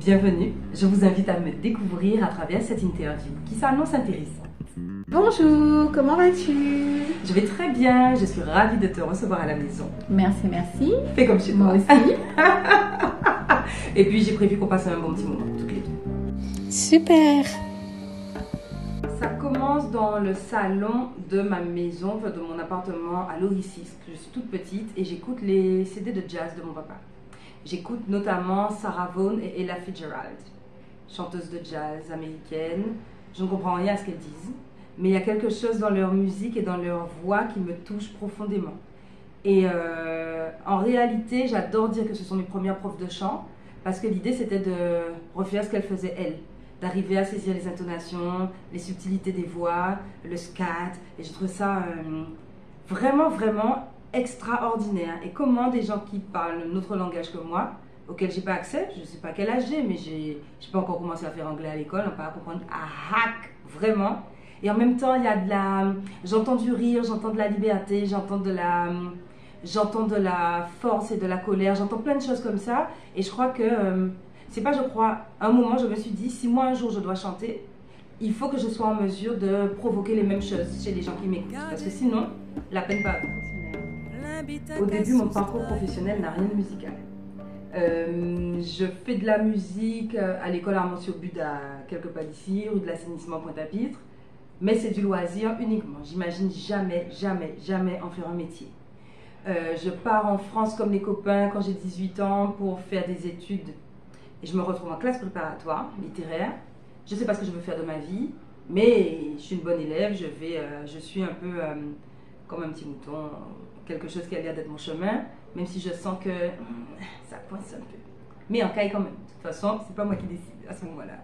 Bienvenue, je vous invite à me découvrir à travers cette interview qui s'annonce intéressante. Bonjour, comment vas-tu? Je vais très bien, je suis ravie de te recevoir à la maison. Merci, merci. Fais comme chez Moi toi. aussi. Et puis j'ai prévu qu'on passe un bon petit moment, toutes les deux. Super. Ça commence dans le salon de ma maison, de mon appartement à Loricis. Je suis toute petite et j'écoute les CD de jazz de mon papa. J'écoute notamment Sarah Vaughan et Ella Fitzgerald, chanteuses de jazz américaines. Je ne comprends rien à ce qu'elles disent, mais il y a quelque chose dans leur musique et dans leur voix qui me touche profondément. Et euh, en réalité, j'adore dire que ce sont mes premières profs de chant, parce que l'idée c'était de refaire ce qu'elles faisaient elles d'arriver à saisir les intonations, les subtilités des voix, le scat. Et je trouve ça euh, vraiment, vraiment extraordinaire. Et comment des gens qui parlent un autre langage que moi, auquel j'ai pas accès, je sais pas quel âge j'ai, mais j'ai pas encore commencé à faire anglais à l'école, on pas à comprendre à hack, vraiment. Et en même temps, il y a de la... J'entends du rire, j'entends de la liberté, j'entends de la... J'entends de la force et de la colère, j'entends plein de choses comme ça. Et je crois que... euh, c'est pas, je crois, un moment, je me suis dit, si moi un jour je dois chanter, il faut que je sois en mesure de provoquer les mêmes choses chez les gens qui m'écoutent. Parce que sinon, la peine pas. Au début, mon parcours professionnel n'a rien de musical. Euh, je fais de la musique euh, à l'école Armand Bud à quelques pas d'ici, rue de l'assainissement Pointe-à-Pitre, mais c'est du loisir uniquement. J'imagine jamais, jamais, jamais en faire un métier. Euh, je pars en France comme les copains quand j'ai 18 ans pour faire des études et je me retrouve en classe préparatoire littéraire. Je ne sais pas ce que je veux faire de ma vie, mais je suis une bonne élève, je, vais, euh, je suis un peu comme un petit mouton, quelque chose qui a l'air d'être mon chemin, même si je sens que hum, ça coince un peu. Mais en caille quand même. De toute façon, c'est pas moi qui décide à ce moment-là.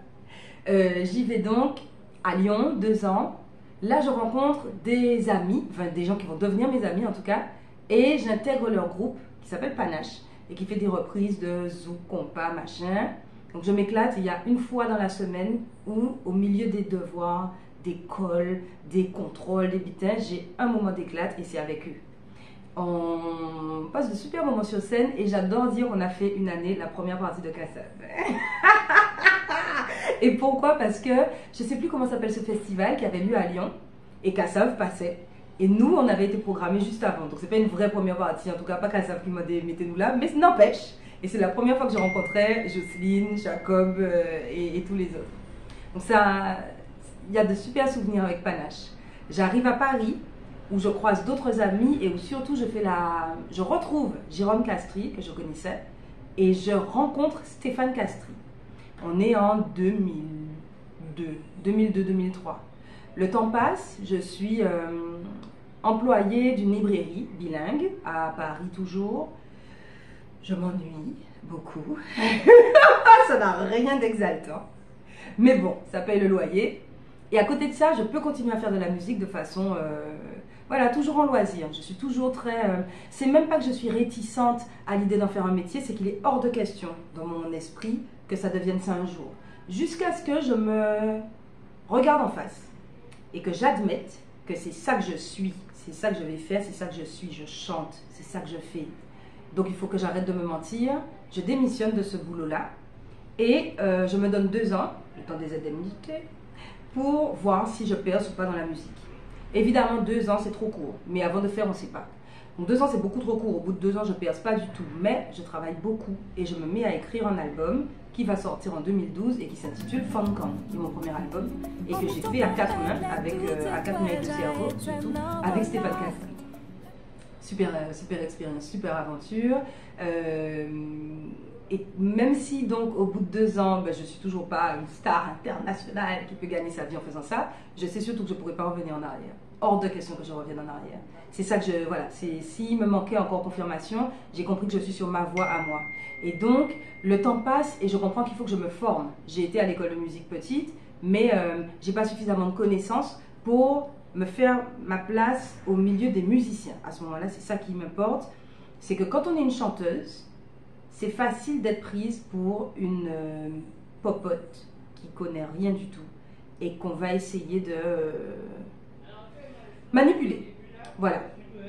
Euh, J'y vais donc à Lyon, deux ans. Là, je rencontre des amis, enfin des gens qui vont devenir mes amis en tout cas, et j'intègre leur groupe qui s'appelle Panache et qui fait des reprises de zouk, compas, machin. Donc je m'éclate. Il y a une fois dans la semaine où, au milieu des devoirs, des calls, des contrôles, des bitins, j'ai un moment d'éclate et c'est avec eux. On passe de super moments sur scène et j'adore dire qu'on a fait une année la première partie de Kassav. et pourquoi? Parce que je sais plus comment s'appelle ce festival qui avait lieu à Lyon et Kassav passait. Et nous, on avait été programmés juste avant. Donc, c'est pas une vraie première partie. En tout cas, pas Kassav qui m'a dit mettez-nous là. Mais n'empêche. Et c'est la première fois que je rencontrais Jocelyne, Jacob euh, et, et tous les autres. Donc, ça, il y a de super souvenirs avec Panache. J'arrive à Paris où je croise d'autres amis et où surtout je fais la, je retrouve Jérôme Castry que je connaissais et je rencontre Stéphane Castry. On est en 2002, 2002-2003. Le temps passe, je suis euh, employée d'une librairie bilingue à Paris toujours. Je m'ennuie beaucoup. ça n'a rien d'exaltant. Mais bon, ça paye le loyer. Et à côté de ça, je peux continuer à faire de la musique de façon, euh, voilà, toujours en loisir. Je suis toujours très. euh, c'est même pas que je suis réticente à l'idée d'en faire un métier, c'est qu'il est hors de question dans mon esprit que ça devienne ça un jour. Jusqu'à ce que je me regarde en face et que j'admette que c'est ça que je suis, c'est ça que je vais faire, c'est ça que je suis, je chante, c'est ça que je fais. Donc il faut que j'arrête de me mentir, je démissionne de ce boulot-là et euh, je me donne deux ans, le temps des indemnités, pour voir si je perce ou pas dans la musique. Évidemment, deux ans, c'est trop court, mais avant de faire, on ne sait pas. Donc deux ans, c'est beaucoup trop court. Au bout de deux ans, je ne perce pas du tout, mais je travaille beaucoup et je me mets à écrire un album qui va sortir en 2012 et qui s'intitule Fun Camp, qui est mon premier album et que j'ai fait à quatre mains, avec, euh, à quatre mains de cerveau, surtout, avec Stéphane Castry. Super, euh, super expérience, super aventure. Euh, et même si donc au bout de deux ans, ben, je suis toujours pas une star internationale qui peut gagner sa vie en faisant ça, je sais surtout que je pourrais pas revenir en arrière. Hors de question que je revienne en arrière. C'est ça que je voilà. S'il me manquait encore confirmation, j'ai compris que je suis sur ma voie à moi. Et donc le temps passe et je comprends qu'il faut que je me forme. J'ai été à l'école de musique petite, mais euh, j'ai pas suffisamment de connaissances pour me faire ma place au milieu des musiciens. À ce moment-là, c'est ça qui m'importe. C'est que quand on est une chanteuse, c'est facile d'être prise pour une euh, popote qui connaît rien du tout et qu'on va essayer de euh, manipuler. Voilà.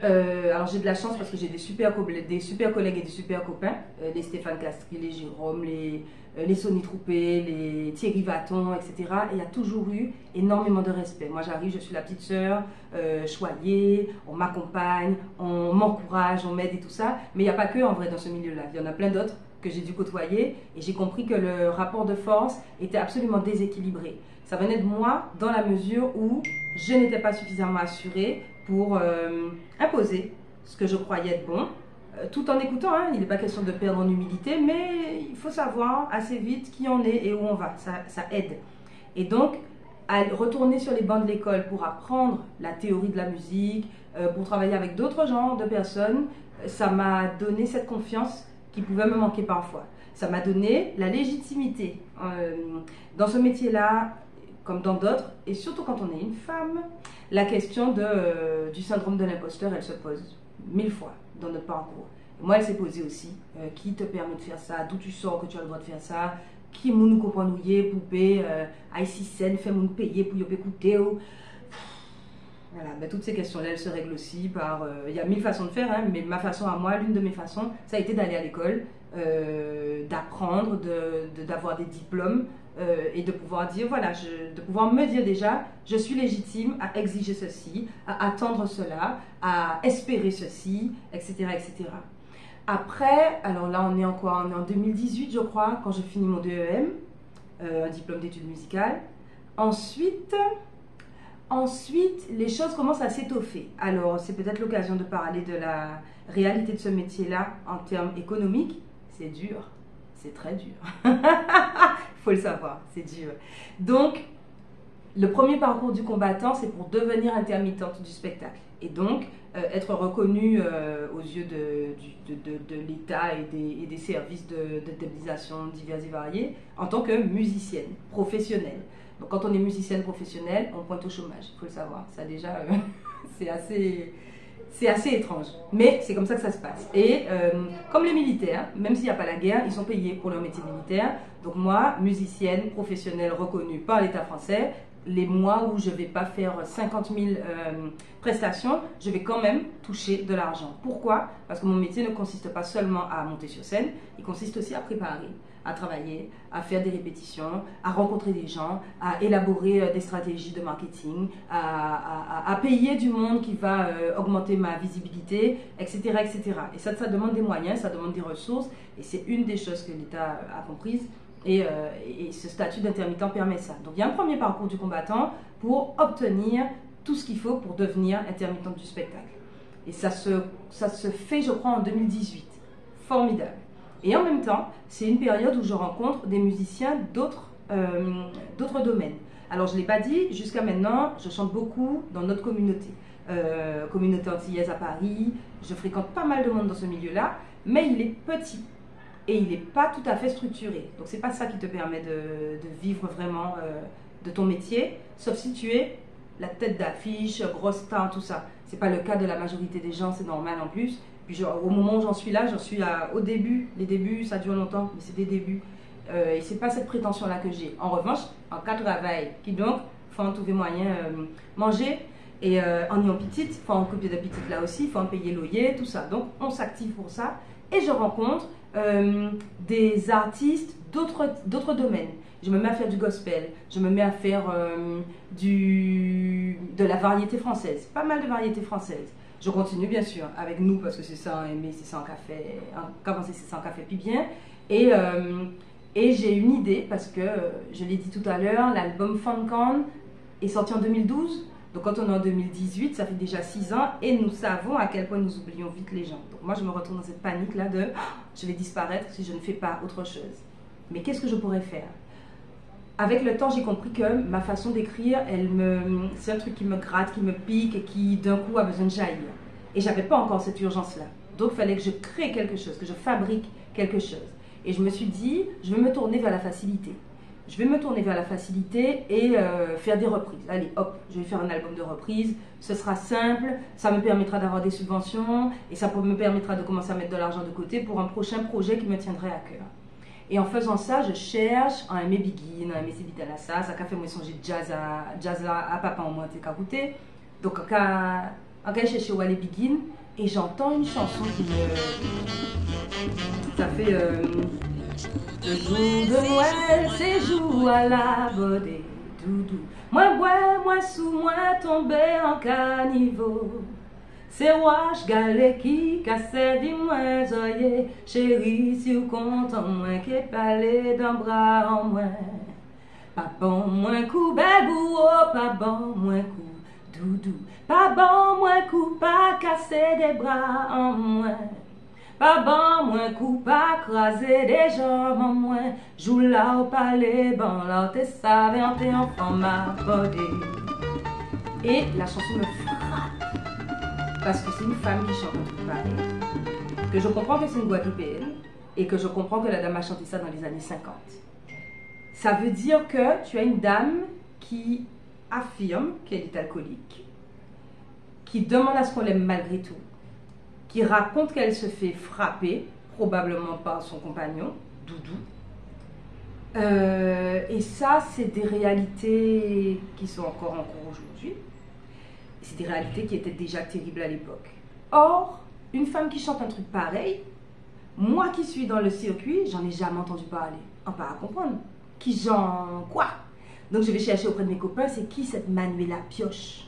Euh, alors j'ai de la chance parce que j'ai des super, des super collègues et des super copains, euh, les Stéphane Castri, les Jérôme, les, euh, les Sony Troupé, les Thierry Vaton, etc. Et il y a toujours eu énormément de respect. Moi j'arrive, je suis la petite sœur, choyée, on m'accompagne, on m'encourage, on m'aide et tout ça. Mais il n'y a pas que en vrai dans ce milieu-là, il y en a plein d'autres que j'ai dû côtoyer et j'ai compris que le rapport de force était absolument déséquilibré. Ça venait de moi dans la mesure où je n'étais pas suffisamment assurée pour euh, imposer ce que je croyais être bon, euh, tout en écoutant. Hein. il n'est pas question de perdre en humilité, mais il faut savoir assez vite qui on est et où on va. Ça, ça aide. Et donc, retourner sur les bancs de l'école pour apprendre la théorie de la musique, euh, pour travailler avec d'autres genres de personnes, ça m'a donné cette confiance qui pouvait me manquer parfois. Ça m'a donné la légitimité. dans ce métier-là, comme dans d'autres, et surtout quand on est une femme, la question de, euh, du syndrome de l'imposteur, elle se pose mille fois dans notre parcours. moi, elle s'est posée aussi. Euh, qui te permet de faire ça? D'où tu sors que tu as le droit de faire ça? Qui comprend nous poupée euh, Ici, scène, fait nous payer pour écouter voilà, ben, toutes ces questions-là, elles se règlent aussi par... Il y a mille façons de faire, hein, mais ma façon à moi, l'une de mes façons, ça a été d'aller à l'école, d'apprendre, d'avoir de, des diplômes, euh, et de pouvoir dire, voilà, de pouvoir me dire déjà, je suis légitime à exiger ceci, à attendre cela, à espérer ceci, etc. etc. Après, alors là on est en quoi On est en 2018 je crois, quand je finis mon DEM, euh, un diplôme d'études musicales. Ensuite, ensuite, les choses commencent à s'étoffer. Alors c'est peut-être l'occasion de parler de la réalité de ce métier-là en termes économiques. C'est dur, c'est très dur. faut le savoir, c'est dur. Donc, le premier parcours du combattant, c'est pour devenir intermittente du spectacle. Et donc, euh, être reconnue euh, aux yeux de, de, l'État et des, services de, stabilisation divers et variés en tant que musicienne professionnelle. Donc, quand on est musicienne professionnelle, on pointe au chômage, il faut le savoir. Ça, déjà, euh, c'est assez c'est assez étrange. Mais c'est comme ça que ça se passe. Et euh, comme les militaires, même s'il n'y a pas la guerre, ils sont payés pour leur métier militaire. Donc moi, musicienne, professionnelle reconnue par l'État français, les mois où je ne vais pas faire 50 000 euh, prestations, je vais quand même toucher de l'argent. Pourquoi? Parce que mon métier ne consiste pas seulement à monter sur scène, il consiste aussi à préparer à travailler, à faire des répétitions, à rencontrer des gens, à élaborer euh, des stratégies de marketing, à, payer du monde qui va euh, augmenter ma visibilité, etc., etc. Et ça, ça demande des moyens, ça demande des ressources, et c'est une des choses que l'État a comprises. Et, euh, et, ce statut d'intermittent permet ça. Donc il y a un premier parcours du combattant pour obtenir tout ce qu'il faut pour devenir intermittent du spectacle. Et ça se, ça se fait, je crois, en 2018. Formidable. Et en même temps, c'est une période où je rencontre des musiciens d'autres euh, domaines. Alors, je ne l'ai pas dit, jusqu'à maintenant, je chante beaucoup dans notre communauté. Euh, communauté antillaise à Paris, je fréquente pas mal de monde dans ce milieu-là, mais il est petit et il n'est pas tout à fait structuré. Donc, c'est pas ça qui te permet de, vivre vraiment euh, de ton métier, sauf si tu es la tête d'affiche, grosse star, tout ça. C'est pas le cas de la majorité des gens, c'est normal en plus. Puis au moment où j'en suis là, j'en suis au début. Les débuts, ça dure longtemps, mais c'est des débuts. Euh, et c'est pas cette prétention-là que j'ai. En revanche, en cas de travail, qui donc, faut en trouver moyen euh, manger. Et euh, en ayant petite, faut en couper de petite là aussi, faut en payer loyer, tout ça. Donc on s'active pour ça. Et je rencontre euh, des artistes d'autres domaines. Je me mets à faire du gospel, je me mets à faire du, de la variété française, pas mal de variétés françaises. Je continue bien sûr avec nous parce que c'est ça, aimer, c'est ça un café, commencer c'est ça un café puis bien. Et, euh, et j'ai une idée parce que, je l'ai dit tout à l'heure, l'album Funcan est sorti en 2012. Donc quand on est en 2018, ça fait déjà 6 ans et nous savons à quel point nous oublions vite les gens. Donc moi je me retrouve dans cette panique là de je vais disparaître si je ne fais pas autre chose. Mais qu'est-ce que je pourrais faire? Avec le temps, j'ai compris que ma façon d'écrire, elle me, c'est un truc qui me gratte, qui me pique et qui d'un coup a besoin de jaillir. Et j'avais pas encore cette urgence-là. Donc, il fallait que je crée quelque chose, que je fabrique quelque chose. Et je me suis dit, je vais me tourner vers la facilité. Je vais me tourner vers la facilité et euh, faire des reprises. Allez, hop, je vais faire un album de reprises. Ce sera simple, ça me permettra d'avoir des subventions et ça me permettra de commencer à mettre de l'argent de côté pour un prochain projet qui me tiendrait à cœur. Et en faisant ça, je cherche à aimer Begin, à aimer la ça, ça a fait moi songer jazz à, jazz à, papa au moins t'es Donc, En cas, chez Wally Begin, et j'entends une chanson qui me. Ça fait. Euh... Le jour de Noël, c'est jour à la beauté, doudou. Moi, bois, moi, sous, moi, tombé en caniveau. C'est Wash Galé qui casse du moins oye Chérie, si vous compte moins Qu'est palais d'un bras en moins. Pas bon, moins coup, belle oh, pas bon, moins coup, doudou. Pas bon, moins coup, pas casser des bras en moins. Pas bon, moins coup, pas craser des jambes en moins. Joue là au palais, bon là, t'es savais, t'es enfant, ma body. Et la chanson me frappe parce que c'est une femme qui chante truc pareil, que je comprends que c'est une Guadeloupéenne et que je comprends que la dame a chanté ça dans les années 50. Ça veut dire que tu as une dame qui affirme qu'elle est alcoolique, qui demande à ce qu'on l'aime malgré tout, qui raconte qu'elle se fait frapper, probablement par son compagnon, Doudou. Euh, et ça, c'est des réalités qui sont encore en cours aujourd'hui c'est des réalités qui étaient déjà terribles à l'époque. Or, une femme qui chante un truc pareil, moi qui suis dans le circuit, j'en ai jamais entendu parler. On pas à comprendre. Qui j'en quoi? Donc je vais chercher auprès de mes copains, c'est qui cette Manuela Pioche?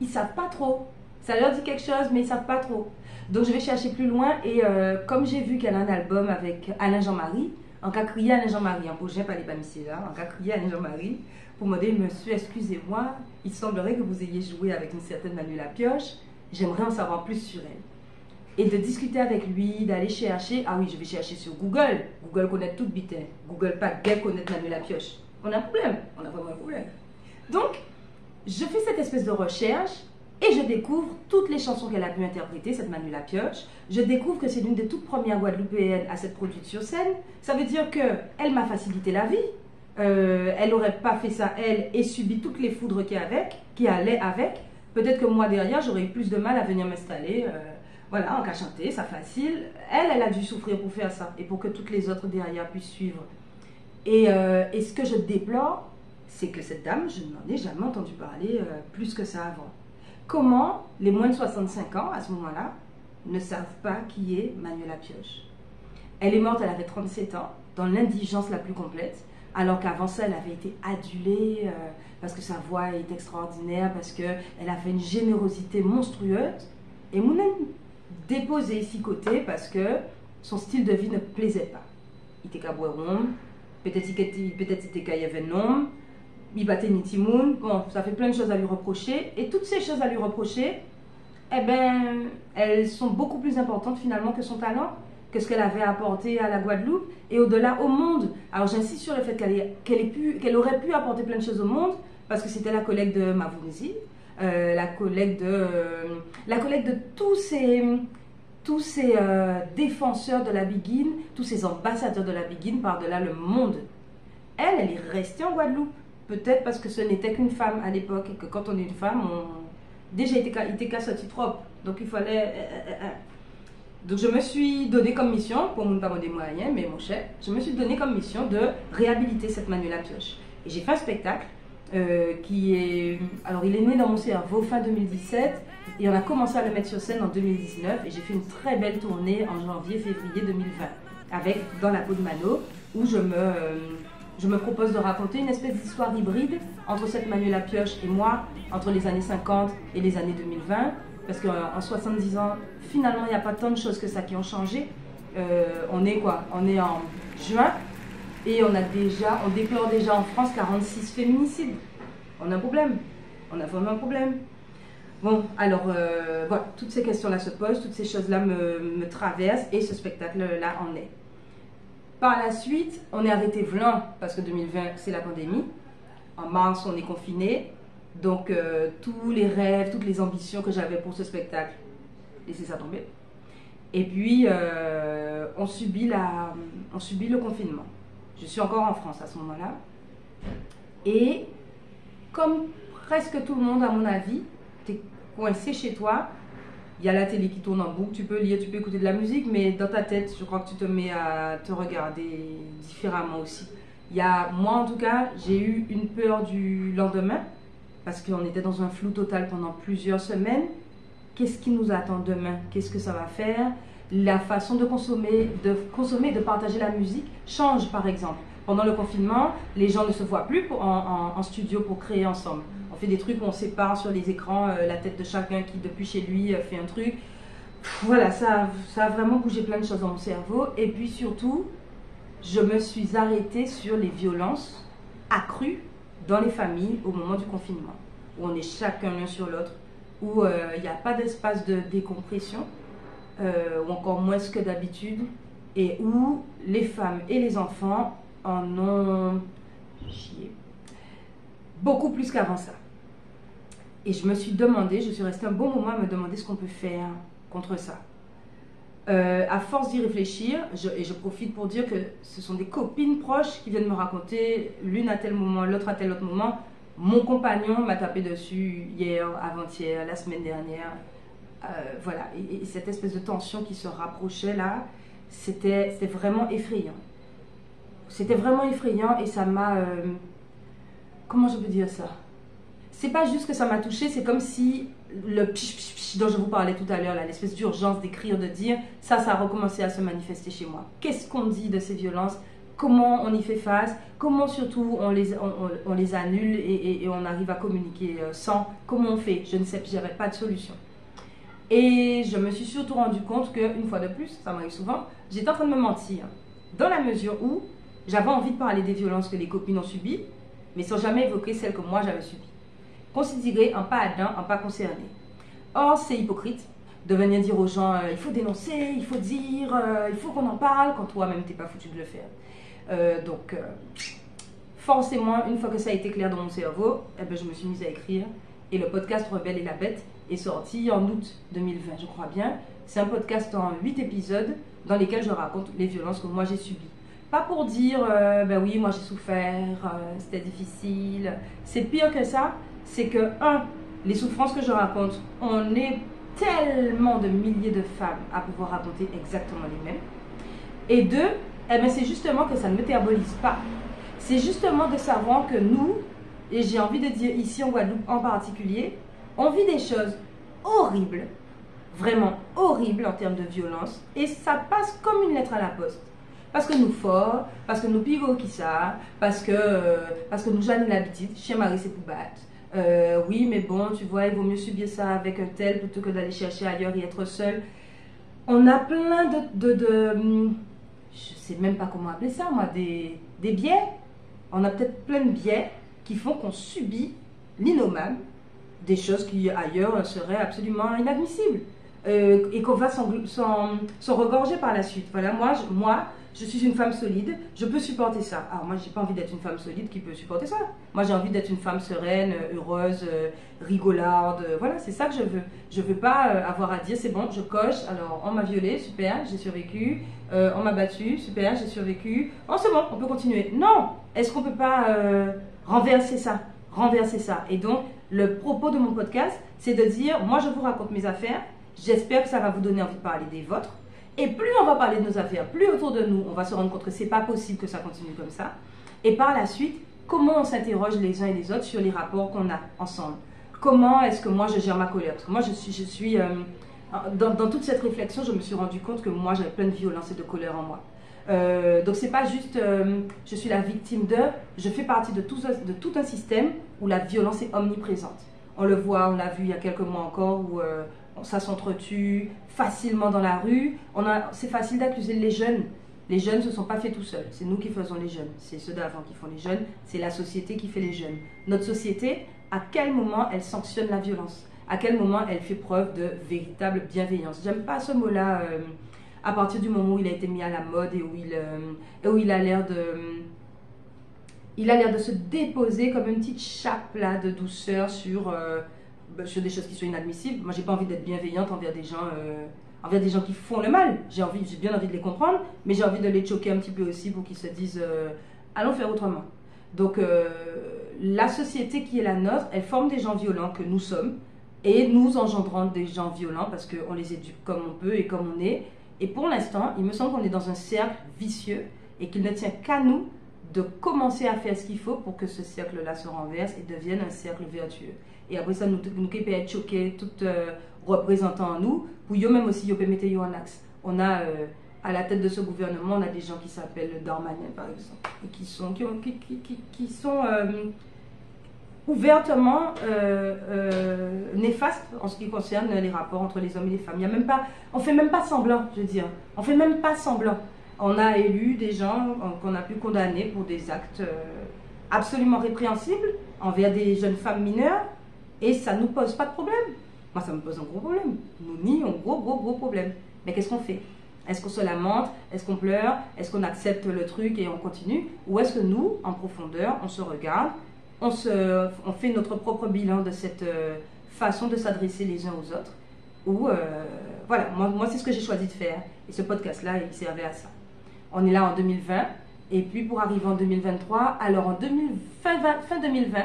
Ils savent pas trop. Ça leur dit quelque chose, mais ils savent pas trop. Donc je vais chercher plus loin et euh, comme j'ai vu qu'elle a un album avec Alain Jean-Marie, en cas crié Alain Jean-Marie, en projet pas les là, en cas crié Alain Jean-Marie, pour me monsieur, excusez-moi, il semblerait que vous ayez joué avec une certaine Manuela Pioche, j'aimerais en savoir plus sur elle. Et de discuter avec lui, d'aller chercher, ah oui, je vais chercher sur Google, Google connaît tout bitin, Google pas bien connaître Manuela Pioche. On a un problème, on a vraiment un problème. Donc, je fais cette espèce de recherche et je découvre toutes les chansons qu'elle a pu interpréter, cette Manuela Pioche. Je découvre que c'est l'une des toutes premières Guadeloupéennes à s'être produite sur scène. Ça veut dire qu'elle m'a facilité la vie. Euh, elle n'aurait pas fait ça, elle, et subi toutes les foudres qui, avec, qui allaient avec, peut-être que moi derrière, j'aurais eu plus de mal à venir m'installer. Euh, voilà, en cas chanter, ça facile. Elle, elle a dû souffrir pour faire ça, et pour que toutes les autres derrière puissent suivre. Et, euh, et ce que je déplore, c'est que cette dame, je n'en ai jamais entendu parler plus que ça avant. Comment les moins de 65 ans, à ce moment-là, ne savent pas qui est Manuela Pioche? Elle est morte, elle avait 37 ans, dans l'indigence la plus complète alors qu'avant ça, elle avait été adulée euh, parce que sa voix est extraordinaire, parce qu'elle avait une générosité monstrueuse. Et Mounen déposé ici côté parce que son style de vie ne plaisait pas. Il était boire peut-être qu'il était avait nom, il battait Nitimoun, bon, ça fait plein de choses à lui reprocher. Et toutes ces choses à lui reprocher, eh ben, elles sont beaucoup plus importantes finalement que son talent que ce qu'elle avait apporté à la Guadeloupe et au-delà au monde. Alors j'insiste sur le fait qu'elle aurait pu apporter plein de choses au monde parce que c'était la collègue de Mavounzi, euh, la collègue de, euh, la collègue de tous ces, tous ces euh, défenseurs de la Biguine, tous ces ambassadeurs de la Biguine par-delà le monde. Elle, elle est restée en Guadeloupe. Peut-être parce que ce n'était qu'une femme à l'époque et que quand on est une femme, on... déjà il était qu'à trop. Donc il fallait donc je me suis donné comme mission, pour mon pas des moyens, mais mon chef, je me suis donné comme mission de réhabiliter cette Manuela Pioche. Et j'ai fait un spectacle euh, qui est... Alors il est né dans mon cerveau fin 2017 et on a commencé à le mettre sur scène en 2019 et j'ai fait une très belle tournée en janvier-février 2020 avec Dans la peau de Mano où je me, euh, je me propose de raconter une espèce d'histoire hybride entre cette Manuela Pioche et moi entre les années 50 et les années 2020 parce qu'en 70 ans, finalement, il n'y a pas tant de choses que ça qui ont changé. Euh, on est quoi? On est en juin et on a déjà, on déplore déjà en France 46 féminicides. On a un problème. On a vraiment un problème. Bon, alors euh, voilà, toutes ces questions-là se posent, toutes ces choses-là me, me, traversent et ce spectacle-là en est. Par la suite, on est arrêté vlan parce que 2020 c'est la pandémie. En mars, on est confiné. Donc, euh, tous les rêves, toutes les ambitions que j'avais pour ce spectacle, laissez ça tomber. Et puis, euh, on, subit la, on subit le confinement. Je suis encore en France à ce moment-là. Et comme presque tout le monde, à mon avis, tu es coincé chez toi. Il y a la télé qui tourne en boucle, tu peux lire, tu peux écouter de la musique, mais dans ta tête, je crois que tu te mets à te regarder différemment aussi. Y a, moi en tout cas, j'ai eu une peur du lendemain parce qu'on était dans un flou total pendant plusieurs semaines. qu'est-ce qui nous attend demain, qu'est-ce que ça va faire? La façon de consommer, de consommer, de partager la musique change par exemple. Pendant le confinement, les gens ne se voient plus en, studio pour créer ensemble. On fait des trucs où on sépare sur les écrans euh, la tête de chacun qui depuis chez lui euh, fait un truc. voilà, ça, ça a vraiment bougé plein de choses dans mon cerveau. Et puis surtout, je me suis arrêtée sur les violences accrues dans les familles au moment du confinement, où on est chacun l'un sur l'autre, où euh, il n'y a pas d'espace de décompression, euh, ou encore moins que d'habitude, et où les femmes et les enfants en ont chié beaucoup plus qu'avant ça. Et je me suis demandé, je suis restée un bon moment à me demander ce qu'on peut faire contre ça. Euh, à force d'y réfléchir, et je profite pour dire que ce sont des copines proches qui viennent me raconter, l'une à tel moment, l'autre à tel autre moment. Mon compagnon m'a tapé dessus hier, avant-hier, la semaine dernière. Euh, voilà, et, cette espèce de tension qui se rapprochait là, c'était vraiment effrayant. C'était vraiment effrayant et ça m'a... Euh, comment je peux dire ça? C'est pas juste que ça m'a touché, c'est comme si le pch, dont je vous parlais tout à l'heure, l'espèce d'urgence d'écrire, de dire, ça, ça a recommencé à se manifester chez moi. Qu'est-ce qu'on dit de ces violences? Comment on y fait face? Comment surtout on les, annule et, on arrive à communiquer euh, sans? Comment on fait? Je ne sais, j'avais pas de solution. Et je me suis surtout rendu compte qu'une fois de plus, ça m'arrive souvent, j'étais en train de me mentir. Dans la mesure où j'avais envie de parler des violences que les copines ont subies, mais sans jamais évoquer celles que moi j'avais subies considéré un pas d'un, un pas concerné. Or, c'est hypocrite de venir dire aux gens euh, il faut dénoncer, il faut dire, euh, il faut qu'on en parle quand toi-même t'es pas foutu de le faire. Euh, donc, forcément, une fois que ça a été clair dans mon cerveau, eh ben, je me suis mise à écrire et le podcast Rebelle et la Bête est sorti en août 2020, je crois bien. C'est un podcast en 8 épisodes dans lesquels je raconte les violences que moi j'ai subies. Pas pour dire, ben oui, moi j'ai souffert, c'était difficile. C'est pire que ça, c'est que, un, les souffrances que je raconte, on est tellement de milliers de femmes à pouvoir raconter exactement les mêmes. Et deux, eh ben, c'est justement que ça ne métabolise pas. C'est justement de savoir que nous, et j'ai envie de dire ici en Guadeloupe en particulier, on vit des choses horribles, vraiment horribles en termes de violence, et ça passe comme une lettre à la poste. Parce que nous forts, parce que nous pigons qui ça, parce que, euh, parce que nous jamais l'habitude, chez Marie c'est pour battre, euh, oui, mais bon, tu vois, il vaut mieux subir ça avec un tel plutôt que d'aller chercher ailleurs et être seul. On a plein de, de, de hum, je sais même pas comment appeler ça, moi, des, des biais. On a peut-être plein de biais qui font qu'on subit l'innommable, des choses qui ailleurs seraient absolument inadmissibles. Euh, et qu'on va s'en regorger par la suite. Voilà, moi, moi, je suis une femme solide, je peux supporter ça. Alors moi, j'ai pas envie d'être une femme solide qui peut supporter ça. Moi, j'ai envie d'être une femme sereine, heureuse, euh, rigolarde. Voilà, c'est ça que je veux. Je veux pas euh, avoir à dire c'est bon, je coche. Alors, on m'a violée, super, j'ai survécu. Euh, on m'a battu, super, j'ai survécu. Oh, c'est bon, on peut continuer. Non, est-ce qu'on peut pas renverser ça, renverser ça? Et donc, le propos de mon podcast, c'est de dire, moi, je vous raconte mes affaires. J'espère que ça va vous donner envie de parler des vôtres. Et plus on va parler de nos affaires, plus autour de nous, on va se rendre compte que c'est pas possible que ça continue comme ça. Et par la suite, comment on s'interroge les uns et les autres sur les rapports qu'on a ensemble? Comment est-ce que moi je gère ma colère? Parce que moi je suis, je suis euh, dans, toute cette réflexion, je me suis rendu compte que moi j'avais plein de violence et de colère en moi. Euh, donc c'est pas juste euh, je suis la victime de, je fais partie de tout, un système où la violence est omniprésente. On le voit, on l'a vu il y a quelques mois encore où euh, ça s'entretue facilement dans la rue. C'est facile d'accuser les jeunes. Les jeunes ne se sont pas faits tout seuls. C'est nous qui faisons les jeunes. C'est ceux d'avant qui font les jeunes. C'est la société qui fait les jeunes. Notre société, à quel moment elle sanctionne la violence? À quel moment elle fait preuve de véritable bienveillance? J'aime pas ce mot-là euh, à partir du moment où il a été mis à la mode et où il, euh, où il a l'air de... il a l'air de se déposer comme une petite chape là, de douceur sur... Euh, sur des choses qui sont inadmissibles. Moi, j'ai pas envie d'être bienveillante envers des gens, euh, envers des gens qui font le mal. J'ai envie, j'ai bien envie de les comprendre, mais j'ai envie de les choquer un petit peu aussi pour qu'ils se disent, euh, allons faire autrement. Donc, euh, la société qui est la nôtre, elle forme des gens violents que nous sommes, et nous engendrons des gens violents parce qu'on les éduque comme on peut et comme on est. Et pour l'instant, il me semble qu'on est dans un cercle vicieux et qu'il ne tient qu'à nous de commencer à faire ce qu'il faut pour que ce cercle-là se renverse et devienne un cercle vertueux. Et après ça, nous, nous être choqués, tout, euh, représentants en nous, pour eux même aussi, ils peuvent mettre en axe. On a euh, à la tête de ce gouvernement, on a des gens qui s'appellent Darmanin, par exemple, et qui sont, qui, sont euh, ouvertement euh, néfastes en ce qui concerne les rapports entre les hommes et les femmes. Y a même pas, on fait même pas semblant, je veux dire. On fait même pas semblant. On a élu des gens qu'on a pu condamner pour des actes absolument répréhensibles envers des jeunes femmes mineures, et ça nous pose pas de problème. Moi, ça me pose un gros problème. Nous nions gros, gros, gros problème. Mais qu'est-ce qu'on fait? Est-ce qu'on se lamente? Est-ce qu'on pleure? Est-ce qu'on accepte le truc et on continue? Ou est-ce que nous, en profondeur, on se regarde on, se, on fait notre propre bilan de cette euh, façon de s'adresser les uns aux autres? Ou, euh, voilà, moi, c'est ce que j'ai choisi de faire. Et ce podcast-là, il servait à ça. On est là en 2020. Et puis, pour arriver en 2023, alors en 2000, fin, 20 fin 2020,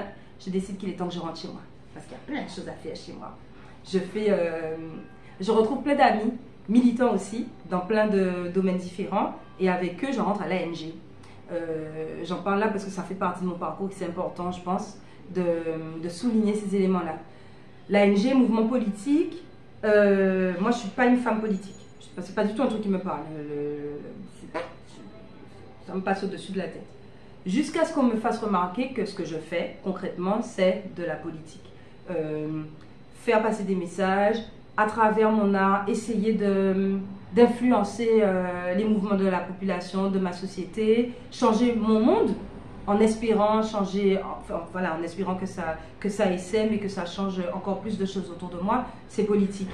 je décide qu'il est temps que je rentre chez moi. Parce qu'il y a plein de choses à faire chez moi. Je fais, euh, je retrouve plein d'amis, militants aussi, dans plein de domaines différents. Et avec eux, je rentre à l'ANG. Euh, J'en parle là parce que ça fait partie de mon parcours, que c'est important, je pense, de, souligner ces éléments-là. L'ANG, mouvement politique, euh, moi je suis pas une femme politique. C'est pas du tout un truc qui me parle. Le, le, ça me passe au-dessus de la tête. Jusqu'à ce qu'on me fasse remarquer que ce que je fais concrètement, c'est de la politique. Euh, faire passer des messages, à travers mon art, essayer de d'influencer euh, les mouvements de la population, de ma société, changer mon monde en espérant changer, voilà, en espérant que ça, que ça essaie, mais que ça change encore plus de choses autour de moi, c'est politique.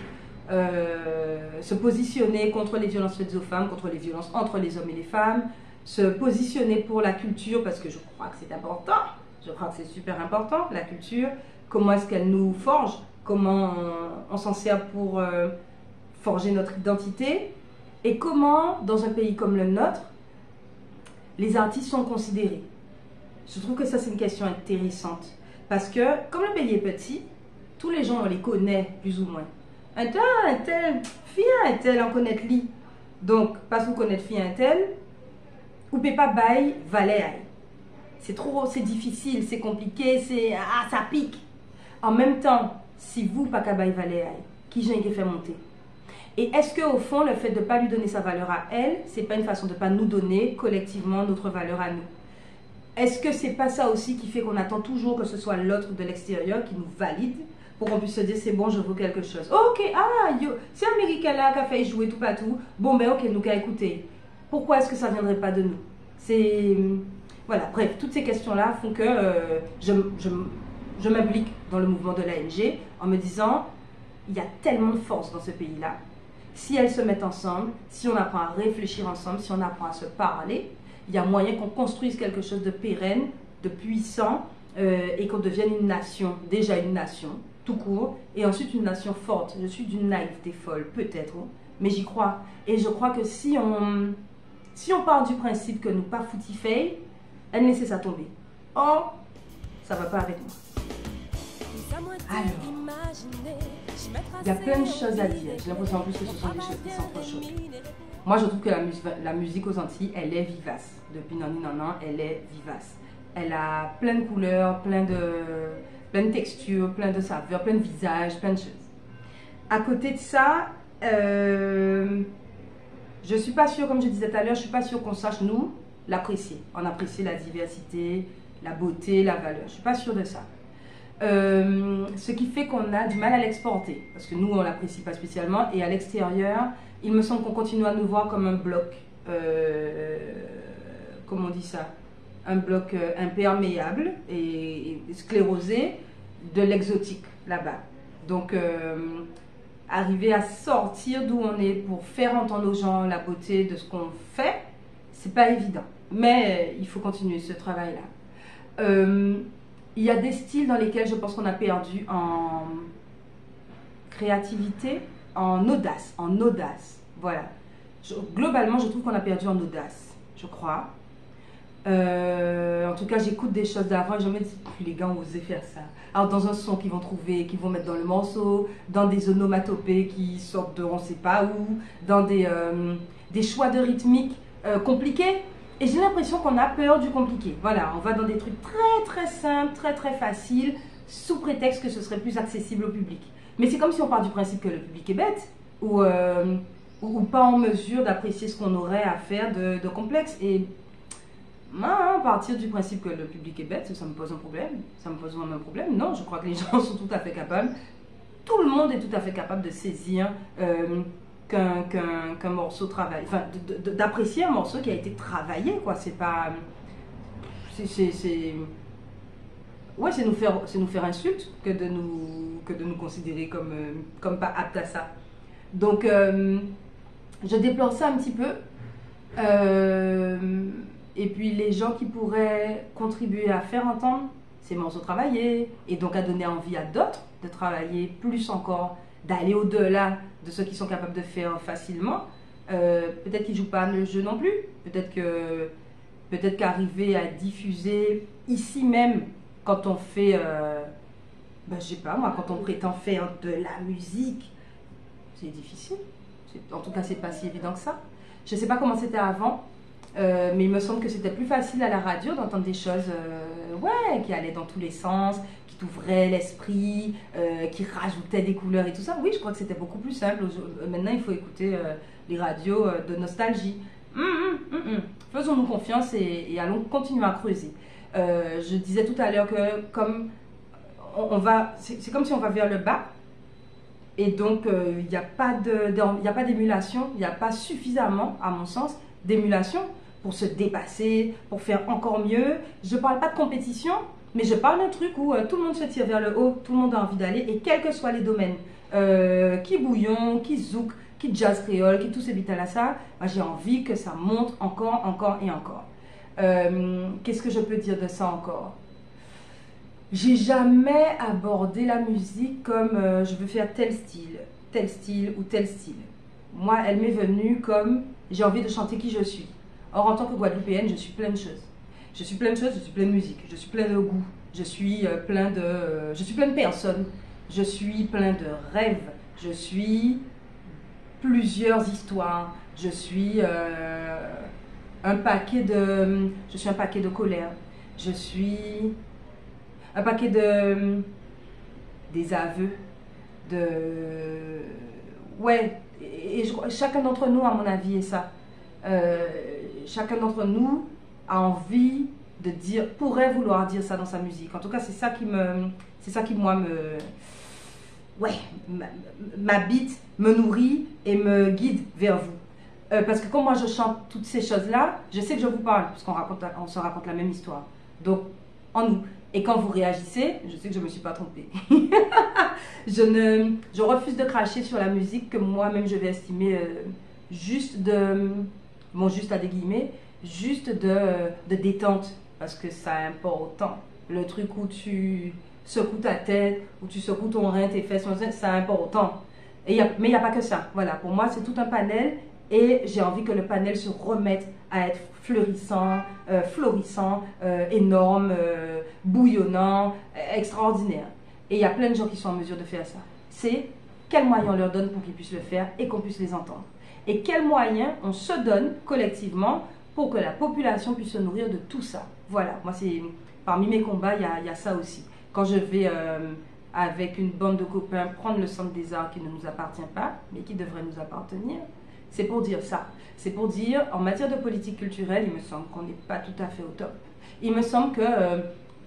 Euh, se positionner contre les violences faites aux femmes, contre les violences entre les hommes et les femmes, se positionner pour la culture, parce que je crois que c'est important, je crois que c'est super important, la culture, comment est-ce qu'elle nous forge, comment on, s'en sert pour... Euh, forger notre identité? Et comment, dans un pays comme le nôtre, les artistes sont considérés? Je trouve que ça, c'est une question intéressante. Parce que, comme le pays est petit, tous les gens, on les connaît plus ou moins. Un tel, un tel, fille, un tel, on connaît lui. Donc, parce vous connaissez fille, un tel, ou pas bail, valet C'est trop, c'est difficile, c'est compliqué, c'est, ah, ça pique. En même temps, si vous, pas qu'à qui j'ai fait monter et est-ce qu'au fond, le fait de ne pas lui donner sa valeur à elle, c'est pas une façon de ne pas nous donner collectivement notre valeur à nous? Est-ce que c'est pas ça aussi qui fait qu'on attend toujours que ce soit l'autre de l'extérieur qui nous valide pour qu'on puisse se dire c'est bon, je veux quelque chose? ok, ah, yo, c'est Américain là qui a fait jouer tout partout. Bon, ben ok, nous qu'à écouter. Pourquoi est-ce que ça ne viendrait pas de nous? C'est. Voilà, bref, toutes ces questions-là font que euh, je, je m'implique dans le mouvement de l'ANG en me disant il y a tellement de force dans ce pays-là si elles se mettent ensemble, si on apprend à réfléchir ensemble, si on apprend à se parler, il y a moyen qu'on construise quelque chose de pérenne, de puissant, euh, et qu'on devienne une nation, déjà une nation, tout court, et ensuite une nation forte. Je suis d'une naïveté folle, peut-être, mais j'y crois. Et je crois que si on, si on part du principe que nous pas fouti fait, elle laisse ça tomber. Oh, ça va pas avec moi. Alors, il y a plein de choses à dire. J'ai l'impression en plus que ce sont des choses qui s'entrechoquent. Moi, je trouve que la, mus la, musique aux Antilles, elle est vivace. Depuis Nani Nanan, elle est vivace. Elle a plein de couleurs, plein de, plein de textures, plein de saveurs, plein de visages, plein de choses. À côté de ça, euh, je suis pas sûre, comme je disais tout à l'heure, je suis pas sûre qu'on sache, nous, l'apprécier. On apprécie la diversité, la beauté, la valeur. Je suis pas sûre de ça. Euh, ce qui fait qu'on a du mal à l'exporter, parce que nous, on l'apprécie pas spécialement, et à l'extérieur, il me semble qu'on continue à nous voir comme un bloc, euh, comment on dit ça, un bloc euh, imperméable et, et, sclérosé de l'exotique là-bas. Donc, arriver à sortir d'où on est pour faire entendre aux gens la beauté de ce qu'on fait, c'est pas évident. Mais il faut continuer ce travail-là. Il y a des styles dans lesquels je pense qu'on a perdu en créativité, en audace, en audace. Voilà. Globalement, je trouve qu'on a perdu en audace, je crois. Euh, en tout cas, j'écoute des choses d'avant et je me dis, les gars ont faire ça. Alors, dans un son qu'ils vont trouver, qu'ils vont mettre dans le morceau, dans des onomatopées qui sortent de on sait pas où, dans des, euh, des choix de rythmique euh, compliqués. Et j'ai l'impression qu'on a peur du compliqué. Voilà, on va dans des trucs très très simples, très très faciles, sous prétexte que ce serait plus accessible au public. Mais c'est comme si on part du principe que le public est bête ou, euh, ou, pas en mesure d'apprécier ce qu'on aurait à faire de, complexe. Et moi, partir du principe que le public est bête, ça me pose un problème. Ça me pose vraiment un problème. Non, je crois que les gens sont tout à fait capables. Tout le monde est tout à fait capable de saisir euh, qu'un morceau travaille. Enfin, d'apprécier un morceau qui a été travaillé, quoi. C'est pas. C'est. Ouais, c'est nous faire, nous faire insulte que de nous, que de nous considérer comme, euh, comme pas apte à ça. Donc, euh, je déplore ça un petit peu. Euh, et puis, les gens qui pourraient contribuer à faire entendre ces morceaux travaillés et donc à donner envie à d'autres de travailler plus encore, d'aller au-delà de ce qu'ils sont capables de faire facilement. peut-être qu'ils jouent pas le jeu non plus. Peut-être que peut-être qu'arriver à diffuser ici même quand on fait, euh, ben, sais pas moi, quand on prétend faire de la musique, c'est difficile. En tout cas, c'est pas si évident que ça. Je sais pas comment c'était avant, euh, mais il me semble que c'était plus facile à la radio d'entendre des choses, euh, ouais, qui allaient dans tous les sens, qui t'ouvraient l'esprit, euh, qui rajoutaient des couleurs et tout ça. Oui, je crois que c'était beaucoup plus simple. Maintenant, il faut écouter les radios de nostalgie. Hum, hum, hum, Faisons-nous confiance et, allons continuer à creuser. Euh, je disais tout à l'heure que comme on, va, c'est comme si on va vers le bas. Et donc, euh, il n'y a pas d'émulation, il n'y a pas suffisamment, à mon sens, d'émulation pour se dépasser, pour faire encore mieux. Je ne parle pas de compétition, mais je parle d'un truc où euh, tout le monde se tire vers le haut, tout le monde a envie d'aller, et quels que soient les domaines, qui bouillon, qui zouk, qui jazz créole, qui tous ces ça, j'ai envie que ça monte encore, encore et encore. Euh, qu'est-ce que je peux dire de ça encore? J'ai jamais abordé la musique comme euh, je veux faire tel style, tel style ou tel style. Moi, elle m'est venue comme j'ai envie de chanter qui je suis. Or, en tant que Guadeloupéenne, je suis plein de choses. Je suis plein de choses, je suis plein de musique, je suis plein de goût, je suis euh, plein de, je suis plein de personnes, je suis plein de rêves, je suis plusieurs histoires, je suis un paquet de, je suis un paquet de colère, je suis un paquet de, des aveux, de, ouais, et, chacun d'entre nous, à mon avis, est ça. Euh, chacun d'entre nous a envie de dire, pourrait vouloir dire ça dans sa musique. En tout cas, c'est ça qui me, c'est ça qui moi me, ouais, m'habite, me nourrit et me guide vers vous. Euh, parce que quand moi je chante toutes ces choses-là, je sais que je vous parle, parce qu'on raconte, on se raconte la même histoire. Donc, en nous. Et quand vous réagissez, je sais que je ne me suis pas trompée. je, ne, je refuse de cracher sur la musique que moi-même je vais estimer euh, juste de, bon, juste à des guillemets, juste de, de détente, parce que ça importe autant. Le truc où tu secoues ta tête, où tu secoues ton rein, tes fesses, ça importe autant. Mais il n'y a pas que ça. Voilà, pour moi, c'est tout un panel et j'ai envie que le panel se remette à être fleurissant, euh, florissant, euh, énorme, euh, bouillonnant, extraordinaire. Et il y a plein de gens qui sont en mesure de faire ça. C'est quels moyens on leur donne pour qu'ils puissent le faire et qu'on puisse les entendre. Et quels moyens on se donne collectivement pour que la population puisse se nourrir de tout ça? Voilà, moi c'est parmi mes combats, il y, a, ça aussi. Quand je vais avec une bande de copains prendre le centre des arts qui ne nous appartient pas, mais qui devrait nous appartenir, c'est pour dire ça. C'est pour dire, en matière de politique culturelle, il me semble qu'on n'est pas tout à fait au top. Il me semble que euh,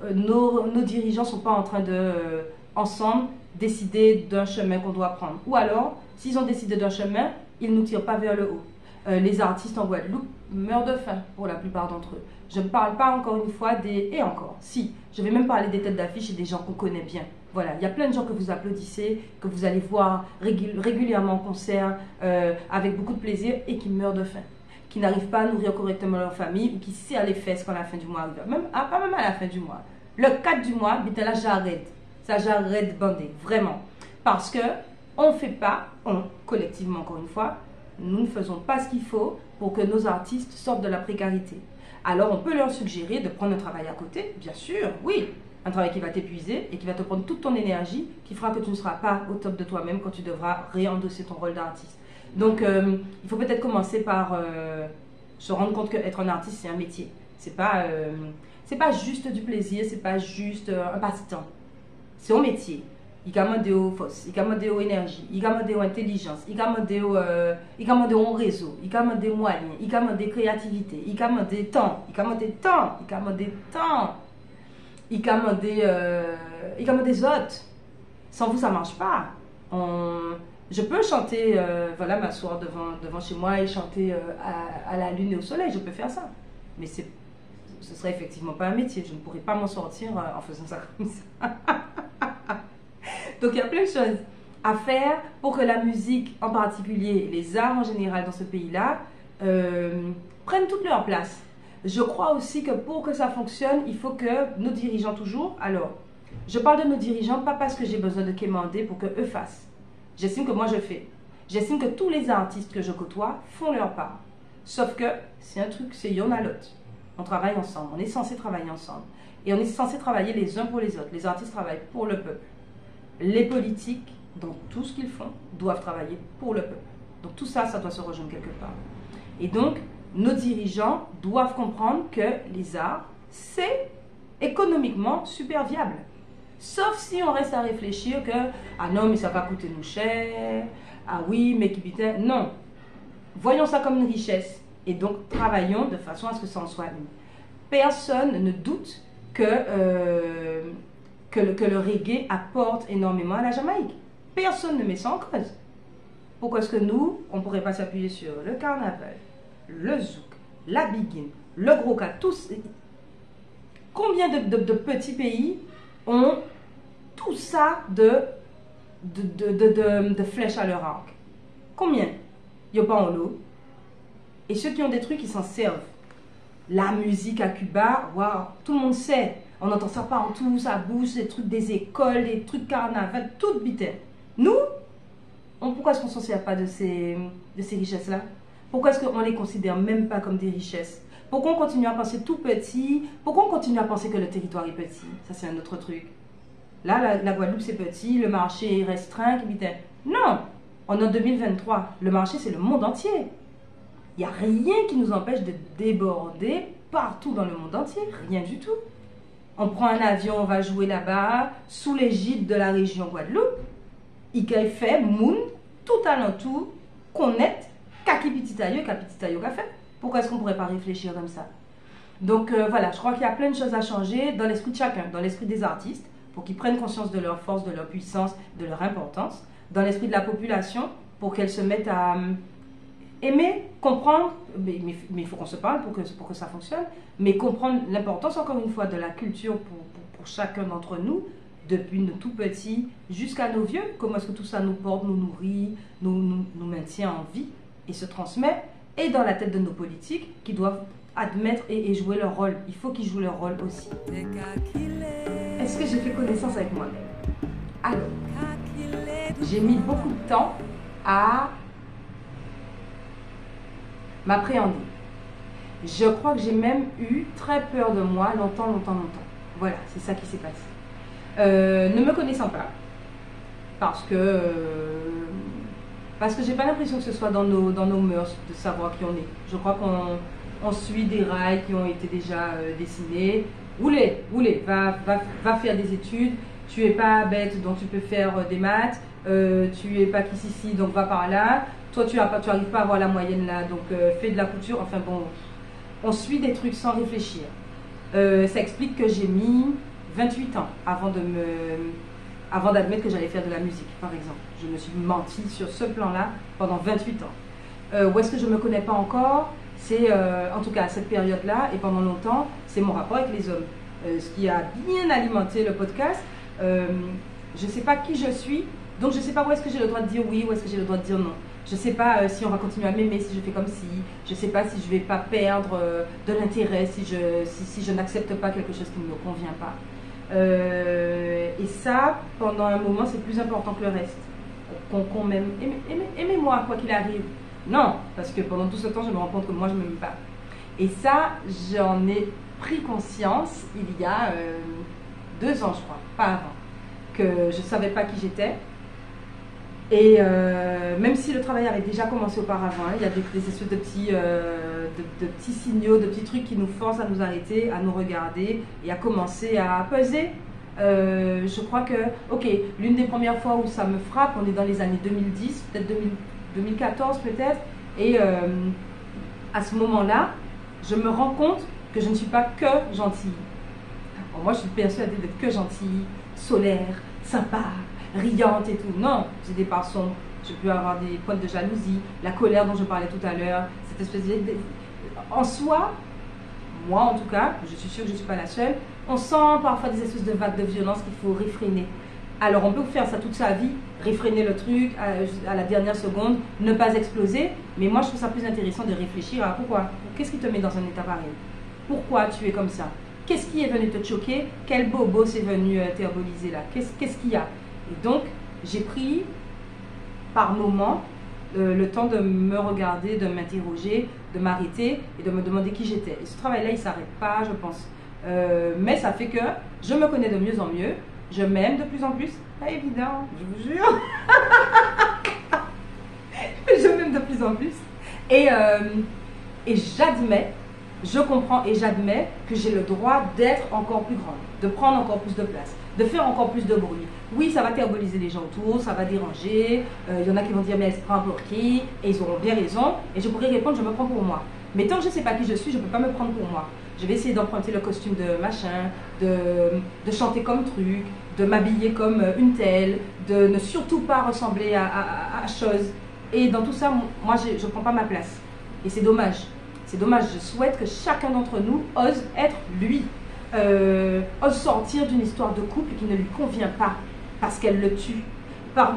euh, nos, dirigeants ne sont pas en train de, euh, ensemble, décider d'un chemin qu'on doit prendre. Ou alors, s'ils ont décidé d'un chemin, ils ne nous tirent pas vers le haut. les artistes en Guadeloupe meurent de faim pour la plupart d'entre eux. Je ne parle pas encore une fois des... Et encore, si, je vais même parler des têtes d'affiche et des gens qu'on connaît bien. Voilà, il y a plein de gens que vous applaudissez, que vous allez voir régulièrement en concert, euh, avec beaucoup de plaisir, et qui meurent de faim, qui n'arrivent pas à nourrir correctement leur famille, ou qui serrent les fesses quand la fin du mois arrive. Même, ah, pas même à la fin du mois. Le 4 du mois, là, j'arrête. Ça, j'arrête de bander, vraiment. Parce que on ne fait pas, on, collectivement encore une fois, nous ne faisons pas ce qu'il faut pour que nos artistes sortent de la précarité. Alors on peut leur suggérer de prendre un travail à côté, bien sûr, oui, un travail qui va t'épuiser et qui va te prendre toute ton énergie, qui fera que tu ne seras pas au top de toi-même quand tu devras réendosser ton rôle d'artiste. Donc, euh, il faut peut-être commencer par euh, se rendre compte qu'être un artiste, c'est un métier. C'est pas, euh, c'est pas juste du plaisir, c'est pas juste un passe-temps. C'est un métier. Il ka mande yo force, il ka mande yo énergie, il ka mande yo intelligence, il ka mande yo, euh, il ka mande yo réseau, il ka mande moyen, il ka mande créativité, il ka mande temps, il ka mande temps, il ka mande temps, il euh, il ka mande des autres. Sans vous, ça marche pas. Je peux chanter, euh, voilà, m'asseoir devant, devant chez moi et chanter euh, à, la lune et au soleil, je peux faire ça. Mais c'est, ce serait effectivement pas un métier, je ne pourrais pas m'en sortir euh, en faisant ça comme ça. Donc il y a plein de choses à faire pour que la musique en particulier, les arts en général dans ce pays-là, euh, prennent toute leur place. Je crois aussi que pour que ça fonctionne, il faut que nos dirigeants toujours, alors, je parle de nos dirigeants pas parce que j'ai besoin de quémander pour que eux fassent. J'estime que moi je fais. J'estime que tous les artistes que je côtoie font leur part. Sauf que c'est un truc, c'est y'en a l'autre. On travaille ensemble, on est censé travailler ensemble. Et on est censé travailler les uns pour les autres. Les artistes travaillent pour le peuple. Les politiques, dans tout ce qu'ils font, doivent travailler pour le peuple. Donc tout ça, ça doit se rejoindre quelque part. Et donc, nos dirigeants doivent comprendre que les arts, c'est économiquement super viable. Sauf si on reste à réfléchir que, ah non, mais ça va coûter nous cher, ah oui, mais qui putain. Non. Voyons ça comme une richesse. Et donc, travaillons de façon à ce que ça en soit une. Personne ne doute que, euh, que, le, reggae apporte énormément à la Jamaïque. Personne ne met ça en cause. Pourquoi est-ce que nous, on ne pourrait pas s'appuyer sur le carnaval, le zouk, la biguine, le gros cas, tous. Combien de, petits pays ont tout ça de, de, de, flèches à leur arc Combien? Il n'y a pas en eau. Et ceux qui ont des trucs, ils s'en servent. La musique à Cuba, waouh, tout le monde sait. On entend ça partout, ça bouge, des trucs des écoles, des trucs carnaval, tout bitin. Nous, on- pourquoi est-ce qu'on ne s'en sert pas de ces, richesses-là? Pourquoi est-ce qu'on ne les considère même pas comme des richesses? Pourquoi on continue à penser tout petit? Pourquoi on continue à penser que le territoire est petit? Ça, c'est un autre truc. Là, la, Guadeloupe, c'est petit, le marché est restreint. qui bitin. Non On est en 2023. Le marché, c'est le monde entier. Il n'y a rien qui nous empêche de déborder partout dans le monde entier. Rien du tout. On prend un avion, on va jouer là-bas, sous l'égide de la région Guadeloupe. Il fait tout alentour, connaître, kaki pititayo, kaki pititayo qu'a fait. Pourquoi est-ce qu'on ne pourrait pas réfléchir comme ça? Donc euh, voilà, je crois qu'il y a plein de choses à changer dans l'esprit de chacun, dans l'esprit des artistes, pour qu'ils prennent conscience de leur force, de leur puissance, de leur importance, dans l'esprit de la population, pour qu'elle se mette à euh, aimer, comprendre, mais il faut qu'on se parle pour que, pour que ça fonctionne, mais comprendre l'importance, encore une fois, de la culture pour, pour- pour chacun d'entre nous, depuis nos tout petits jusqu'à nos vieux, comment est-ce que tout ça nous porte, nous nourrit, nous, nous, nous maintient en vie et se transmet, et dans la tête de nos politiques qui doivent admettre et, et jouer leur rôle. Il faut qu'ils jouent leur rôle aussi. Est-ce que j'ai fait connaissance avec moi-même? Alors, j'ai mis beaucoup de temps à m'appréhender. Je crois que j'ai même eu très peur de moi longtemps, longtemps, longtemps. Voilà, c'est ça qui s'est passé. Euh, ne me connaissant pas, parce que euh, parce que j'ai pas l'impression que ce soit dans nos, dans nos mœurs de savoir qui on est. Je crois qu'on on suit des rails qui ont été déjà euh, dessinés. Oulé, oulé, va, va, va faire des études. Tu es pas bête, donc tu peux faire euh, des maths. Tu es pas ici, donc va par là. Toi, tu n'arrives pas, à avoir la moyenne là, donc euh, fais de la couture. Enfin bon, on suit des trucs sans réfléchir. Euh, ça explique que j'ai mis 28 ans avant de me avant d'admettre que j'allais faire de la musique, par exemple. Je me suis menti sur ce plan-là pendant 28 ans. Euh, où est-ce que je ne me connais pas encore? C'est, en tout cas, à cette période-là, et pendant longtemps, c'est mon rapport avec les hommes. Ce qui a bien alimenté le podcast. Je ne sais pas qui je suis, donc je ne sais pas où est-ce que j'ai le droit de dire oui, où est-ce que j'ai le droit de dire non. Je ne sais pas euh, si on va continuer à m'aimer, si je fais comme si. Je ne sais pas si je ne vais pas perdre euh, de l'intérêt, si je, si, si je n'accepte pas quelque chose qui ne me convient pas. Euh, et ça, pendant un moment, c'est plus important que le reste. Qu'on qu'on m'aime. Aimez- aimez- Aimez-moi, quoi qu'il arrive. Non, parce que pendant tout ce temps, je me rends compte que moi, je ne m'aime pas. Et ça, j'en ai pris conscience il y a euh, deux ans, je crois, pas avant, que je ne savais pas qui j'étais. Et euh, même si le travail avait déjà commencé auparavant, il y a des, des espèces de petits, euh, de, petits signaux, de petits trucs qui nous forcent à nous arrêter, à nous regarder et à commencer à peser Euh, je crois que, ok, l'une des premières fois où ça me frappe, on est dans les années 2010, peut-être 2014 peut-être, et à ce moment-là, je me rends compte que je ne suis pas que gentille. moi, je suis persuadée d'être que gentille, solaire, sympa, riante et tout. Non, j'ai des parts sombres. Je peux avoir des points de jalousie, la colère dont je parlais tout à l'heure, cette espèce de... En soi, moi en tout cas, je suis sûre que je ne suis pas la seule, on sent parfois des espèces de vagues de violence qu'il faut réfréner. Alors on peut faire ça toute sa vie, réfréner le truc à, la dernière seconde, ne pas exploser, mais moi je trouve ça plus intéressant de réfléchir à pourquoi, qu'est-ce qui te met dans un état pareil? Pourquoi tu es comme ça? Qu'est-ce qui est venu te choquer? Quel bobo s'est venu euh, t'herboliser là? Qu'est-ce qu'il y a? Et donc j'ai pris par moments euh, le temps de me regarder, de m'interroger, de m'arrêter et de me demander qui j'étais. Et ce travail-là, il ne s'arrête pas, je pense. Euh, mais ça fait que je me connais de mieux en mieux, je m'aime de plus en plus. Pas évident, je vous jure. je m'aime de plus en plus. Et, euh, et j'admets, je comprends et j'admets que j'ai le droit d'être encore plus grande, de prendre encore plus de place, de faire encore plus de bruit. Oui, ça va thérboliser les gens autour, ça va déranger. Euh, il y en a qui vont dire, mais elle se prend pour qui Et ils auront bien raison. Et je pourrais répondre, je me prends pour moi. Mais tant que je ne sais pas qui je suis, je ne peux pas me prendre pour moi. Je vais essayer d'emprunter le costume de machin, de, de chanter comme truc, de m'habiller comme euh, une telle, de ne surtout pas ressembler à, à, chose. Et dans tout ça, moi, je ne prends pas ma place. Et c'est dommage. C'est dommage. Je souhaite que chacun d'entre nous ose être lui. Euh, ose sortir d'une histoire de couple qui ne lui convient pas parce qu'elle le tue.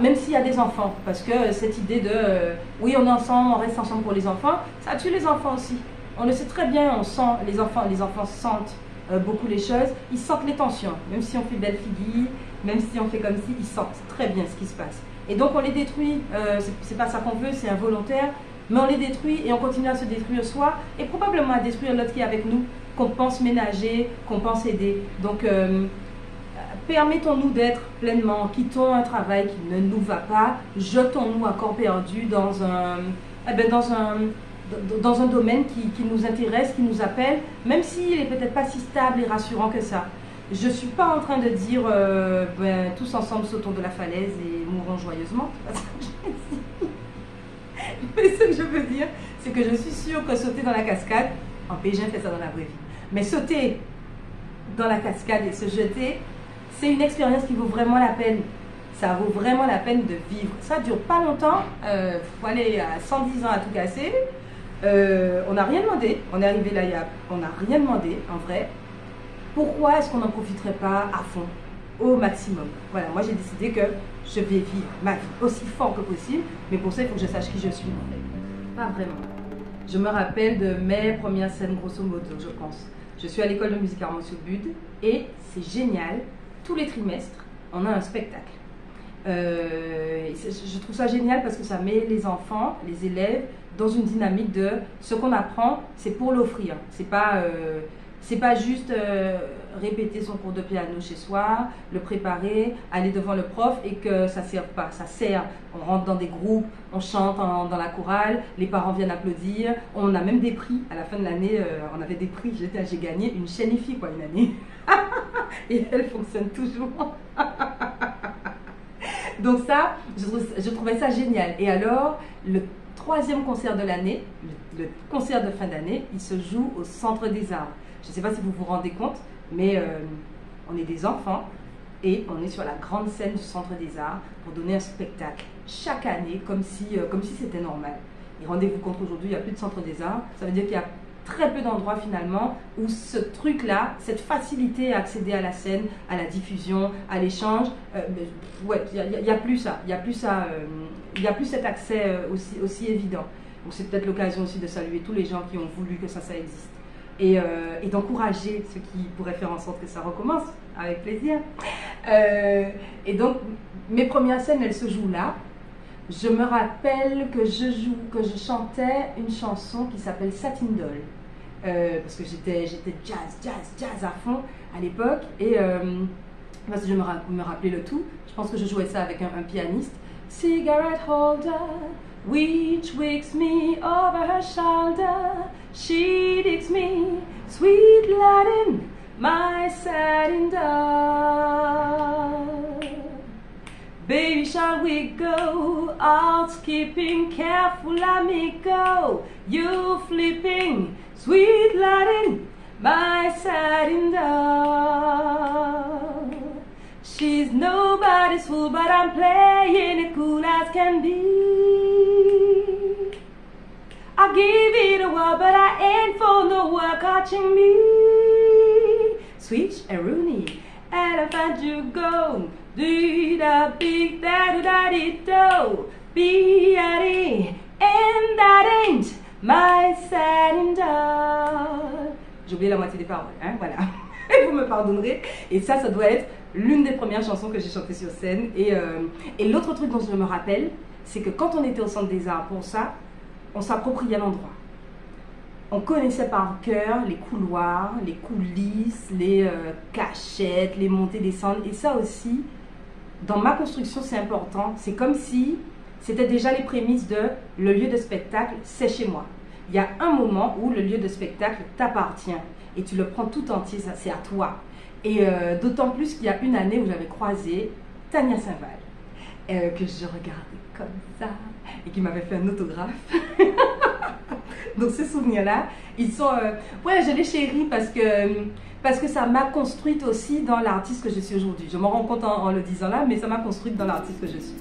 Même s'il y a des enfants, parce que cette idée de euh, oui, on est ensemble, on reste ensemble pour les enfants, ça tue les enfants aussi. On le sait très bien, on sent, les enfants, les enfants sentent euh, beaucoup les choses, ils sentent les tensions, même si on fait belle figure, même si on fait comme si, ils sentent très bien ce qui se passe. Et donc on les détruit, euh, c'est pas ça qu'on veut, c'est involontaire, mais on les détruit et on continue à se détruire soi et probablement à détruire l'autre qui est avec nous, qu'on pense ménager, qu'on pense aider. Donc euh, permettons-nous d'être pleinement, quittons un travail qui ne nous va pas, jetons-nous à corps perdu dans un, eh ben dans un, dans un domaine qui, nous intéresse, qui nous appelle, même s'il n'est peut-être pas si stable et rassurant que ça. Je ne suis pas en train de dire euh, ben, tous ensemble sautons de la falaise et mourons joyeusement. Mais ce que je veux dire, c'est que je suis sûre que sauter dans la cascade, en Pékin fait ça dans la vraie vie, mais sauter dans la cascade et se jeter, c'est une expérience qui vaut vraiment la peine ça vaut vraiment la peine de vivre. Ça dure pas longtemps, il euh, faut aller à 110 ans à tout casser, euh, on n'a rien demandé. On est arrivé là, on n'a rien demandé, en vrai. Pourquoi est-ce qu'on n'en profiterait pas à fond, au maximum? Voilà, moi j'ai décidé que je vais vivre ma vie aussi fort que possible, mais pour ça, il faut que je sache qui je suis, en fait. Pas vraiment. Je me rappelle de mes premières scènes, grosso modo, je pense. Je suis à l'école de musique Armand Bud et c'est génial. Tous les trimestres, on a un spectacle. Euh, je trouve ça génial parce que ça met les enfants, les élèves, dans une dynamique de ce qu'on apprend, c'est pour l'offrir. C'est pas, euh, pas juste euh, répéter son cours de piano chez soi, le préparer, aller devant le prof et que ça sert pas. Ça sert. On rentre dans des groupes, on chante dans la chorale, les parents viennent applaudir. On a même des prix. À la fin de l'année, on avait des prix. J'ai gagné une chaîne IFI, quoi, une année. et elle fonctionne toujours. Donc ça, je, trouvais ça génial. Et alors, le troisième concert de l'année, le, concert de fin d'année, il se joue au Centre des Arts. Je ne sais pas si vous vous rendez compte, mais euh, on est des enfants et on est sur la grande scène du Centre des Arts pour donner un spectacle chaque année, comme si, euh, comme si c'était normal. Et rendez-vous compte qu'aujourd'hui, il n'y a plus de Centre des Arts. Ça veut dire qu'il y a très peu d'endroits finalement où ce truc-là, cette facilité à accéder à la scène, à la diffusion, à l'échange, euh, ouais, il n'y a, plus ça, il n'y a plus ça, euh, il a plus cet accès euh, aussi, aussi évident. Donc c'est peut-être l'occasion aussi de saluer tous les gens qui ont voulu que ça, ça existe. Et, et d'encourager ceux qui pourraient faire en sorte que ça recommence, avec plaisir. et donc, mes premières scènes, elles se jouent là. Je me rappelle que je joue, que je chantais une chanson qui s'appelle Satin Doll. Euh, parce que j'étais, jazz, jazz, jazz à fond à l'époque. Et euh, parce que je me, me rappelais le tout, je pense que je jouais ça avec un, un pianiste. Cigarette holder, which wakes me over her shoulder. She digs me, sweet Latin, my satin doll. go, out skipping, careful amigo. You flipping, sweet Latin, my satin doll. She's nobody's fool, but I'm playing it cool as can be. I give it a whirl, but I ain't for no work catching me. Switch and Rooney, elephant you go. Do da big da do da di do. Be a and that ain't my satin doll. J'ai oublié la moitié des paroles, hein, voilà. Vous me pardonnerez. Et ça, ça doit être l'une des premières chansons que j'ai chantées sur scène. Et, euh, et l'autre truc dont je me rappelle, c'est que quand on était au Centre des Arts pour ça, on s'appropriait l'endroit. On connaissait par cœur les couloirs, les coulisses, les euh, cachettes, les montées, descentes. Et ça aussi, dans ma construction, c'est important. C'est comme si c'était déjà les prémices de le lieu de spectacle, c'est chez moi. Il y a un moment où le lieu de spectacle t'appartient et tu le prends tout entier, c'est à toi. Et euh, d'autant plus qu'il y a une année où j'avais croisé Tania Saint-Val, euh, que je regardais comme ça et qui m'avait fait un autographe. Donc ces souvenirs-là, ils sont... Euh, ouais, je les chéris parce que, parce que ça m'a construite aussi dans l'artiste que je suis aujourd'hui. Je m'en rends compte en, le disant là, mais ça m'a construite dans l'artiste que je suis.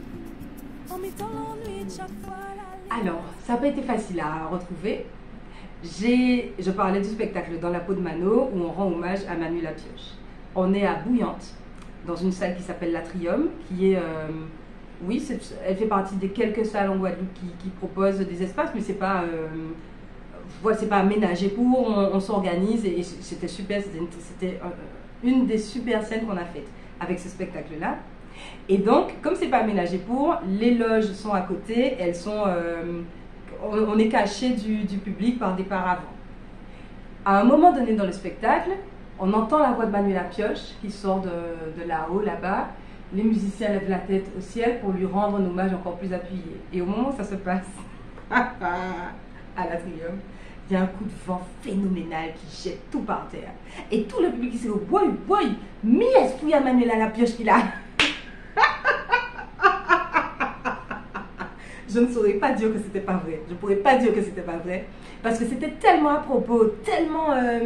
Alors, ça n'a pas été facile à retrouver. Je parlais du spectacle Dans la peau de Mano où on rend hommage à Manu Lapioche. On est à Bouillante, dans une salle qui s'appelle l'Atrium, qui est... Euh, oui, elle fait partie des quelques salles en Guadeloupe qui, proposent des espaces, mais c'est pas... Euh, c'est pas aménagé pour, on, s'organise et, c'était super, c'était une des super scènes qu'on a faites avec ce spectacle-là. Et donc, comme c'est pas aménagé pour, les loges sont à côté, elles sont... Euh, on, est caché du, public par des paravents. À un moment donné dans le spectacle, on entend la voix de Manuela Pioche qui sort de, là-haut, là-bas. Les musiciens lèvent la tête au ciel pour lui rendre un hommage encore plus appuyé. Et au moment où ça se passe, à l'atrium, il y a un coup de vent phénoménal qui jette tout par terre. Et tout le public qui s'est dit, boy, boy, mi est à Manuela la pioche qu'il a je ne saurais pas dire que c'était pas vrai. Je ne pourrais pas dire que c'était pas vrai. Parce que c'était tellement à propos, tellement euh,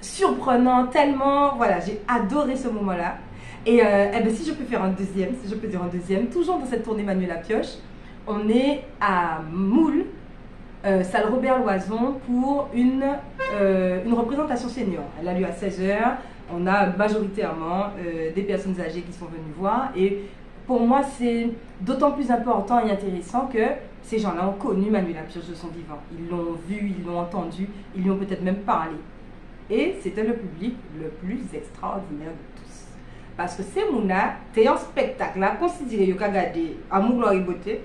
surprenant, tellement. Voilà, j'ai adoré ce moment-là. Et euh, eh ben, si je peux faire un deuxième, si je peux dire un deuxième, toujours dans cette tournée Manuela Pioche, on est à Moule, euh, salle Robert Loison, pour une, une représentation senior. Elle a lieu à 16h. On a majoritairement des personnes âgées qui sont venues voir. Et pour moi, c'est d'autant plus important et intéressant que ces gens-là ont connu Manuela Pioche de son vivant. Ils l'ont vu, ils l'ont entendu, ils lui ont peut-être même parlé. Et c'était le public le plus extraordinaire de tous. Parce que c'est Mouna, es en spectacle là, considéré a regardé Amour, gloire et beauté.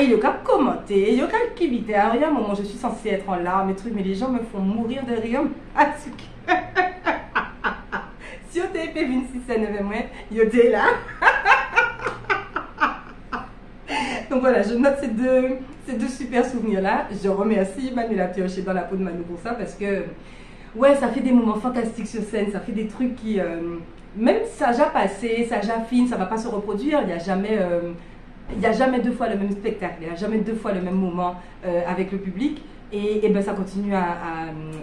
Et il a commenté, il a kibité. À un moment, je suis censée être en larmes et trucs, mais les gens me font mourir de rire. si on était fait 26 avec moi, il était là. Donc voilà, je note ces deux, ces deux super souvenirs-là. Je remercie Manuela Pioche dans la peau de Manu pour ça parce que, ouais, ça fait des moments fantastiques sur scène, ça fait des trucs qui, euh, même ça a passé, ça a fini, ça va pas se reproduire, il n'y a jamais. Euh, il a jamais deux fois le même spectacle, il n'y a jamais deux fois le même moment euh, avec le public. Et, ben ça continue à,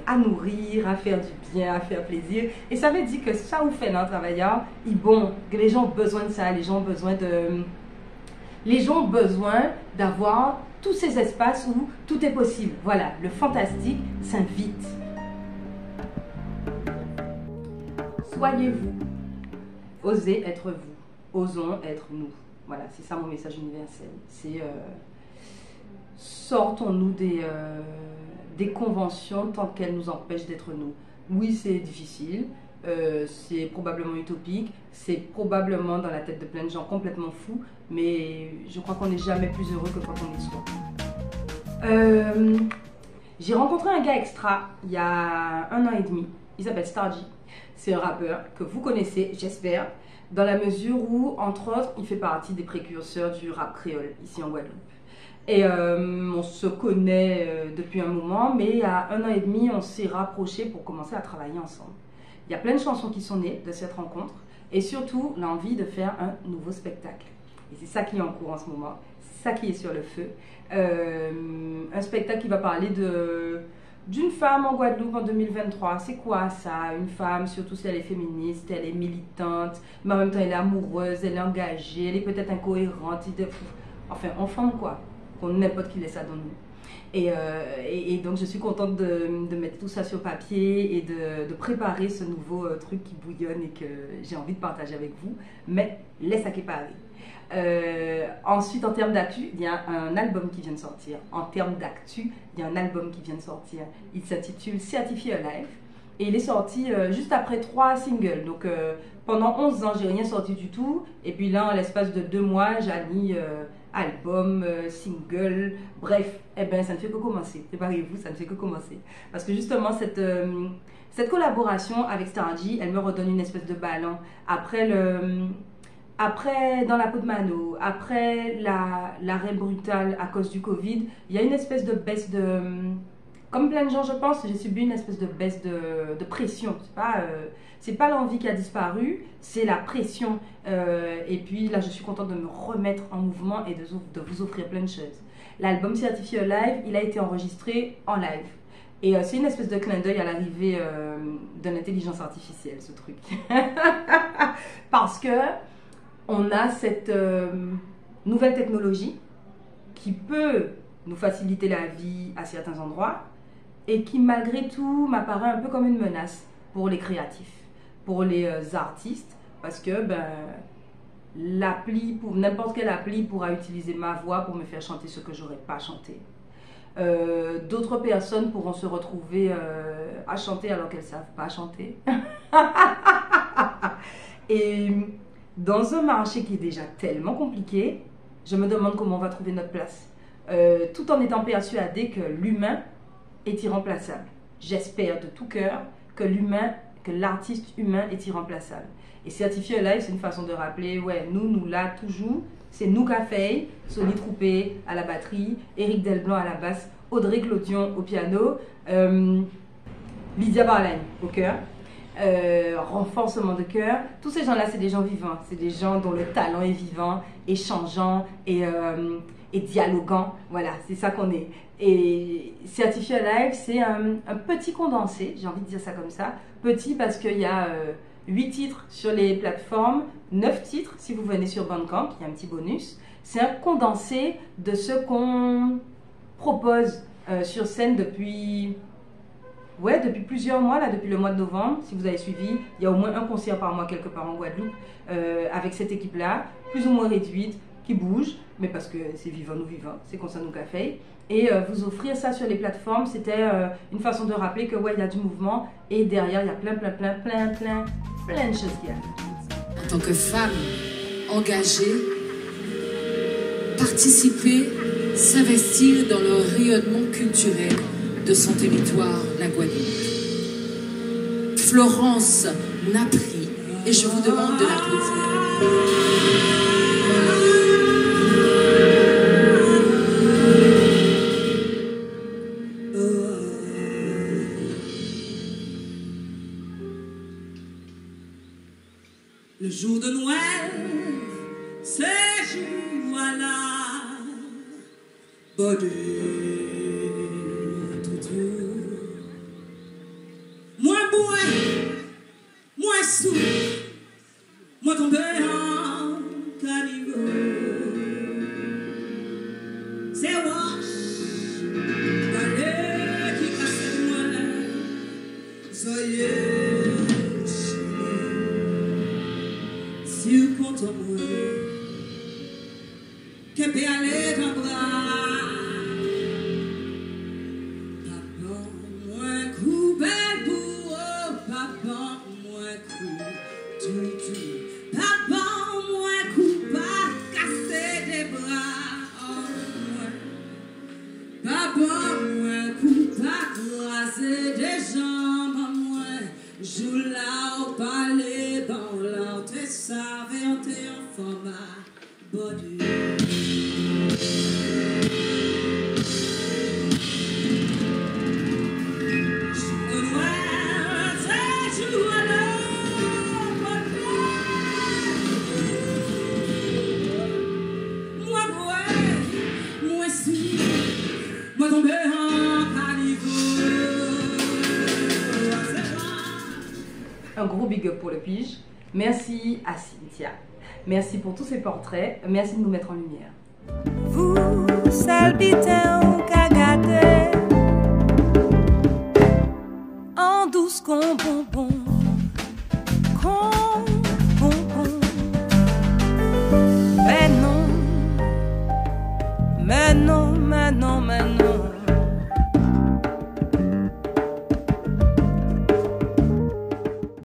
à, nourrir, à faire du bien, à faire plaisir. Et ça veut dire que ça vous fait un travailleur, il bon, les gens ont besoin de ça, les gens ont besoin de, les gens ont besoin d'avoir tous ces espaces où tout est possible. Voilà, le fantastique s'invite. Soyez vous. Osez être vous. Osons être nous. Voilà, c'est ça mon message universel. C'est euh, sortons-nous des, euh, des conventions tant qu'elles nous empêchent d'être nous. Oui, c'est difficile. Euh, c'est probablement utopique, c'est probablement dans la tête de plein de gens complètement fous, mais je crois qu'on n'est jamais plus heureux que quand on est soi. J'ai rencontré un gars extra il y a un an et demi, il s'appelle Stargy. C'est un rappeur que vous connaissez, j'espère, dans la mesure où, entre autres, il fait partie des précurseurs du rap créole ici en Guadeloupe. Et euh, on se connaît depuis un moment, mais il y a un an et demi, on s'est rapprochés pour commencer à travailler ensemble. Il y a plein de chansons qui sont nées de cette rencontre et surtout l'envie de faire un nouveau spectacle. Et c'est ça qui est en cours en ce moment. C'est ça qui est sur le feu. Euh, un spectacle qui va parler de d'une femme en Guadeloupe en 2023. C'est quoi ça? Une femme, surtout si elle est féministe, elle est militante, mais en même temps elle est amoureuse, elle est engagée, elle est peut-être incohérente. Enfin, en femme quoi? Qu'on n'importe qui laisse ça dans nous. Euh, et, et, donc je suis contente de, de, mettre tout ça sur papier et de, de préparer ce nouveau euh, truc qui bouillonne et que j'ai envie de partager avec vous. Mais laisse à Paris. Euh, ensuite, en termes d'actu, il y a un album qui vient de sortir. En termes d'actu, il y a un album qui vient de sortir. Il s'intitule Certifié Alive. Et il est sorti euh, juste après trois singles. Donc euh, pendant 11 ans, j'ai rien sorti du tout. Et puis là, en l'espace de deux mois, j'ai mis album, single, bref. Eh ben, ça ne fait que commencer. Préparez-vous, ça ne fait que commencer. Parce que justement, cette, cette collaboration avec Stargy, elle me redonne une espèce de ballon. Après le après, dans la peau de Mano, après l'arrêt brutal à cause du Covid, il y a une espèce de baisse de... Comme plein de gens, je pense, j'ai subi une espèce de baisse de, de pression. C'est pas, euh, pas l'envie qui a disparu, c'est la pression. Euh, et puis là, je suis contente de me remettre en mouvement et de, de vous offrir plein de choses. L'album certifié live, il a été enregistré en live. Et euh, c'est une espèce de clin d'œil à l'arrivée de l'intelligence artificielle, ce truc. Parce que on a cette euh, nouvelle technologie qui peut nous faciliter la vie à certains endroits et qui malgré tout m'apparaît un peu comme une menace pour les créatifs, pour les euh, artistes, parce que ben, l'appli, pour n'importe quelle appli pourra utiliser ma voix pour me faire chanter ce que j'aurais pas chanté. Euh, d'autres personnes pourront se retrouver à chanter alors qu'elles savent pas chanter. et dans un marché qui est déjà tellement compliqué, je me demande comment on va trouver notre place. Euh, tout en étant persuadé que l'humain est irremplaçable. J'espère de tout cœur que l'humain, que l'artiste humain est irremplaçable. Et certifier live, c'est une façon de rappeler, ouais, nous, nous là, toujours, c'est nous fait, Sony Troupé à la batterie, Eric Delblanc à la basse, Audrey Clodion au piano, euh, Lydia Barlaine au cœur, euh, renforcement de cœur. Tous ces gens-là, c'est des gens vivants. C'est des gens dont le talent est vivant, échangeant et, euh, et dialoguant. Voilà, c'est ça qu'on est. Et Certifié Live, c'est un, petit condensé, j'ai envie de dire ça comme ça. Petit parce qu'il y a euh, 8 titres sur les plateformes, 9 titres si vous venez sur Bandcamp, il y a un petit bonus. C'est un condensé de ce qu'on propose euh, sur scène depuis Ouais, depuis plusieurs mois, là, depuis le mois de novembre, si vous avez suivi, il y a au moins un concert par mois quelque part en Guadeloupe euh, avec cette équipe-là, plus ou moins réduite, qui bouge, mais parce que c'est vivant ou vivant, c'est comme ça nous café. Et euh, vous offrir ça sur les plateformes, c'était euh, une façon de rappeler que ouais, il y a du mouvement et derrière, il y a plein, plein, plein, plein, plein, plein de choses qui arrivent. En tant que femme engagée, participer, s'investir dans le rayonnement culturel de son territoire, la Guadeloupe. Florence Napri, et je vous demande de l'applaudir. Le jour de Noël, c'est voilà. Bonne to me. Merci à Cynthia. Merci pour tous ces portraits. Merci de nous mettre en lumière.